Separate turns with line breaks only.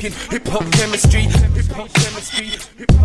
smoking hip hop chemistry. Hip hop chemistry. Hip hop.